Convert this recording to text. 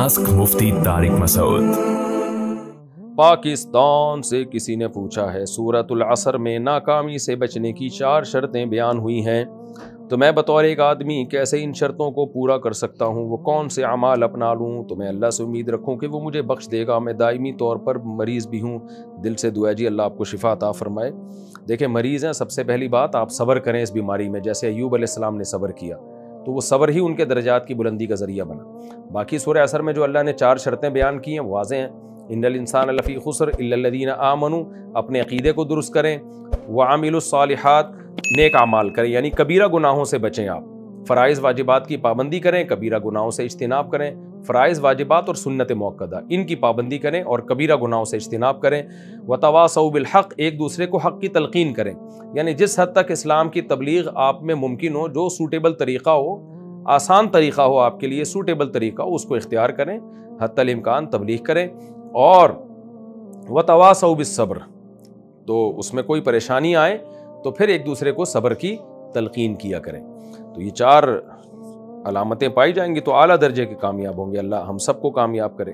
Ask مفتی تارک مسعود پاکستان سے کسی نے پوچھا ہے صورت العصر میں ناکامی سے بچنے کی چار شرطیں بیان ہوئی ہیں۔ تو میں بطور ایک آدمی کیسے ان شرطوں کو پورا کر سکتا ہوں؟ وہ کون سے اعمال اپنا لوں؟ تو میں اللہ سے امید رکھوں کہ وہ مجھے بخش دے گا۔ میں دائمی طور پر مریض بھی ہوں۔ دل سے دعا جی اللہ آپ کو شفا عطا فرمائے۔ دیکھیں، مریض ہیں، سب سے پہلی بات آپ صبر کریں اس بیماری میں، جیسے ایوب علیہ السلام نے صبر کیا۔ تو وہ صبر ہی ان کے درجات کی بلندی کا ذریعہ بنا۔ باقی سورہ اثر میں جو اللہ نے چار شرطیں بیان کی ہیں واضح ہیں۔ ان الانسان الفی خسر الدین آمنو اپنے عقیدے کو درست کریں۔ وعامل الصالحات، نیک اعمال کریں۔ یعنی کبیرہ گناہوں سے بچیں آپ۔ فرائض، واجبات کی پابندی کریں، کبیرہ گناہوں سے اجتناب کریں۔ فرائض، واجبات اور سنت موقع ان کی پابندی کریں اور کبیرہ گناہوں سے اجتناب کریں۔ و تواصع بالحق، ایک دوسرے کو حق کی تلقین کریں۔ یعنی جس حد تک اسلام کی تبلیغ آپ میں ممکن ہو، جو سوٹیبل طریقہ ہو، آسان طریقہ ہو آپ کے لیے سوٹیبل طریقہ ہو اس کو اختیار کریں۔ حت الامکان تبلیغ کریں۔ اور و تواصع بالصبر، تو اس میں کوئی پریشانی آئے تو پھر ایک دوسرے کو صبر کی تلقین کیا کریں۔ تو یہ چار علامتیں پائی جائیں گی تو اعلیٰ درجے کے کامیاب ہوں گے۔ اللہ ہم سب کو کامیاب کرے۔